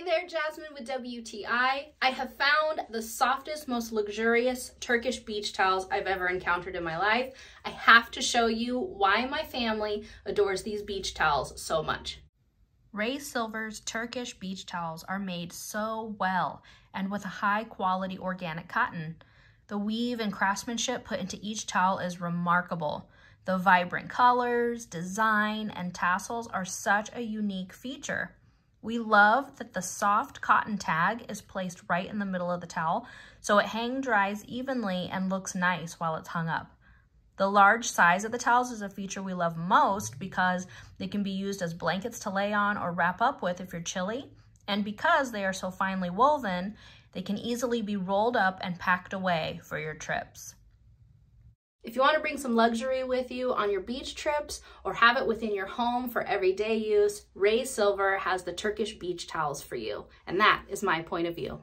Hey there, Jasmine with WTI. I have found the softest, most luxurious Turkish beach towels I've ever encountered in my life. I have to show you why my family adores these beach towels so much. Ray Silver's Turkish beach towels are made so well and with a high quality organic cotton. The weave and craftsmanship put into each towel is remarkable. The vibrant colors, design, and tassels are such a unique feature. We love that the soft cotton tag is placed right in the middle of the towel so it hang dries evenly and looks nice while it's hung up. The large size of the towels is a feature we love most because they can be used as blankets to lay on or wrap up with if you're chilly. And because they are so finely woven, they can easily be rolled up and packed away for your trips. If you want to bring some luxury with you on your beach trips or have it within your home for everyday use, Ray Silver has the Turkish beach towels for you. And that is my point of view.